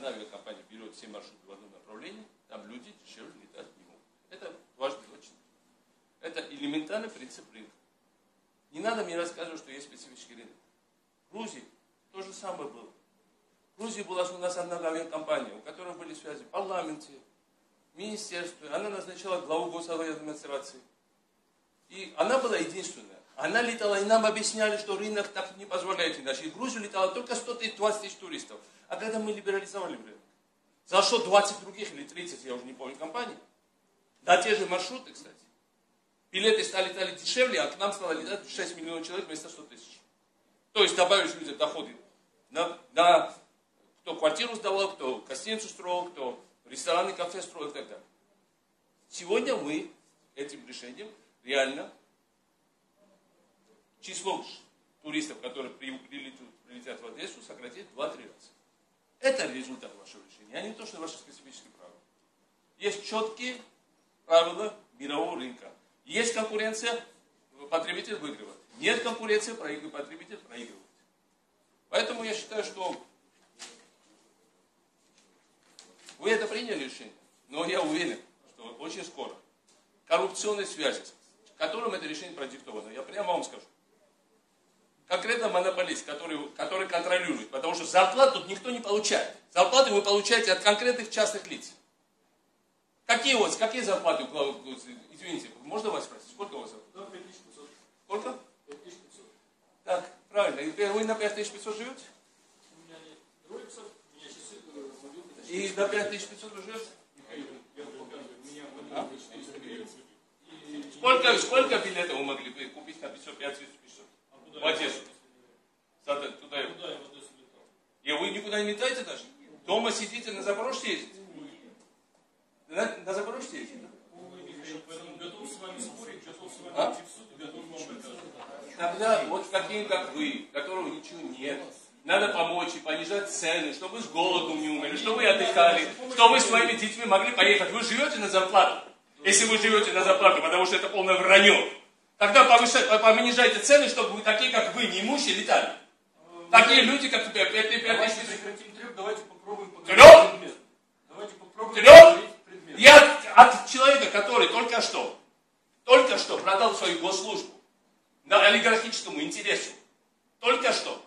одна авиакомпания берет все маршруты в одном направлении, там люди дешевле летать не могут. Это важно точно. Это элементарный принцип рынка. Не надо мне рассказывать, что есть специфический рынок. В Грузии то же самое было. В Грузии была у нас одна авиакомпания, у которой были связи в парламенте, министерстве. Она назначала главу госадминистрации. И она была единственная. Она летала, и нам объясняли, что рынок так не позволяет иначе. В Грузию летало только 100 тысяч, 20 тысяч туристов. А когда мы либерализовали рынок, зашло 20 других или 30, я уже не помню, компаний. Да, те же маршруты, кстати. Билеты стали, стали дешевле, а к нам стало летать 6 миллионов человек вместо 100 тысяч. То есть добавишь людям доходы на, на кто квартиру сдавал, кто гостиницу строил, кто рестораны, кафе строил и так далее. Сегодня мы этим решением реально число туристов, которые прилетят, в Одессу, сократит в 2-3 раза. Это результат вашего решения, а не то, что ваши специфические правила. Есть четкие правила мирового рынка. Есть конкуренция, потребитель выигрывает. Нет конкуренции, потребитель проигрывает. Поэтому я считаю, что вы это приняли решение, но я уверен, что очень скоро коррупционные связи, которым это решение продиктовано, я прямо вам скажу, конкретно монополист, который, который контролирует, потому что зарплату тут никто не получает. Зарплаты вы получаете от конкретных частных лиц. Какие у вас, какие зарплаты? Извините, можно вас спросить? Сколько у вас зарплат? 5500. Сколько? 5500. Так, правильно. И вы на 5500 живете? У меня нет роликсов, у меня часы, мобилка. И на 5500 вы живете? А? Сколько, сколько билетов вы могли бы купить на 500, 500, 500? В Одессу. Туда, туда. Летал? И вы никуда не летаете даже? Дома сидите, на Запорожье ездите? На, на Запорожье ездите? Ой, Михаил, поэтому готов с вами спорить, готов с вами А? Тогда вот таким, как вы, которого ничего нет, надо помочь и понижать цены, чтобы вы с голоду не умерли, чтобы вы отдыхали, чтобы вы с своими детьми могли поехать. Вы живете на зарплату. Если вы живете на зарплату, потому что это полное вранье, тогда понижайте цены, чтобы вы такие, как вы, неимущие, летали. Такие люди, как 5 Давайте тысяч. прекратим треп, давайте попробуем поговорить предмет. Давайте попробуем Треп? предмет. Я от, от человека, который только что, только что продал свою госслужбу на олигархическому интересу, только что,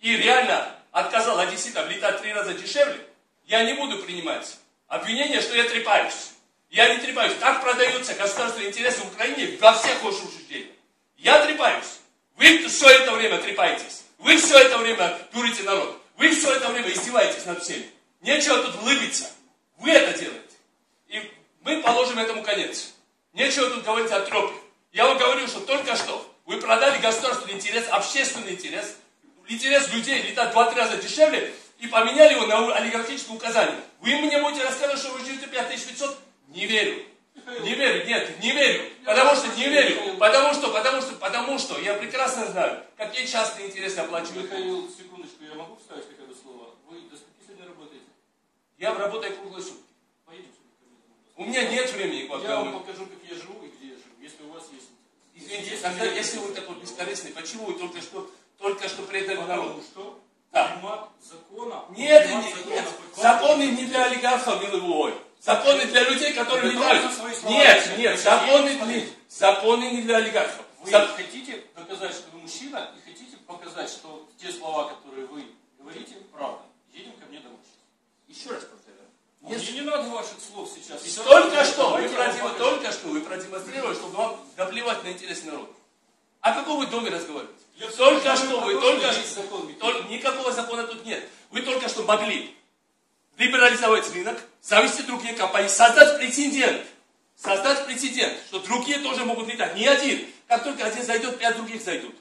и реально отказал одесситам летать три раза дешевле, я не буду принимать обвинение, что я трепаюсь. Я не трепаюсь. Так продаются государственные интересы в Украине во всех учреждениях. Я трепаюсь. Вы все это время трепаетесь. Вы все это время дурите народ. Вы все это время издеваетесь над всеми. Нечего тут улыбиться. Вы это делаете. И мы положим этому конец. Нечего тут говорить о тропе. Я вам говорю, что только что вы продали государственный интерес, общественный интерес, интерес людей летать два-три раза дешевле и поменяли его на олигархическое указание. Вы мне будете рассказывать, что вы живете 5500? Не верю. Не верю, нет, не верю. Потому что не верю. Потому что, потому что, потому что я прекрасно знаю, какие частные интересы оплачивают. Михаил, секундочку, я могу вставить бы слово? Вы до скольки сегодня работаете? Я работаю круглые сутки. Поедемте. У меня нет времени. Я вам покажу, как я живу и где я живу, если у вас есть. Извините, Если тогда, если вы такой бескорыстный, почему вы только что, только что предали народ? Потому что Да. закона. Нет, нет, закона нет. Законы не для олигархов, милый мой. Законы для людей, которые Вы летают. должны свои слова Нет, нет, законы, не, законы не для олигархов. Вы За- хотите доказать, что вы мужчина, и хотите показать, что те слова, которые вы говорите, правда. Едем ко мне домой. Еще раз повторяю. Мне Если- не надо ваших слов сейчас. Еще Только раз что, вы продем- только что вы продемонстрировали, что вам наплевать на интересы народа. О каком вы доме разговариваете? Я Только что вы, то, только что закон, только- никакого закона тут нет. Вы только что могли либерализовать рынок, завести другие компании, создать прецедент. Создать прецедент, что другие тоже могут летать. Не один. Как только один зайдет, пять других зайдут.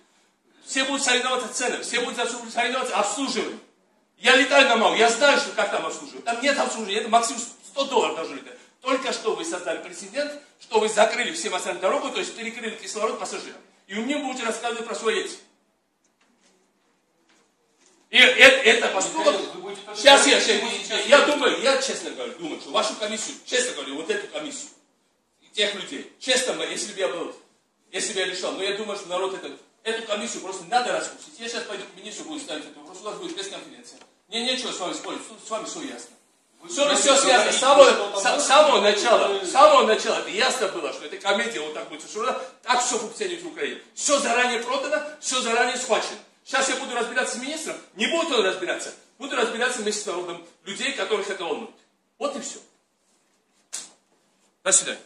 Все будут соревноваться в ценах, все будут соревноваться обслуживанием. Я летаю на МАУ, я знаю, что как там обслуживают. Там нет обслуживания, это максимум 100 долларов должно летать. Только что вы создали прецедент, что вы закрыли всем остальным дорогу, то есть перекрыли кислород пассажирам. И мне будете рассказывать про свои эти. И это, это поступок... Сейчас, я, сейчас, сейчас, я думаю, я честно говорю, думаю, что вашу комиссию, честно говорю, вот эту комиссию, тех людей, честно, если бы я был, если бы я решал, но я думаю, что народ это, эту комиссию просто надо распустить. Я сейчас пойду к министру, буду ставить этот вопрос, у нас будет пресс-конференция. Мне нечего с вами спорить, с вами все ясно. Все, все связано. С самого, с самого начала, с самого начала это ясно было, что эта комедия вот так будет сушена, так все функционирует в Украине. Все заранее продано, все заранее схвачено. Сейчас я буду разбираться с министром, не будет он разбираться. Буду разбираться вместе с народом людей, которых это волнует. Вот и все. До свидания.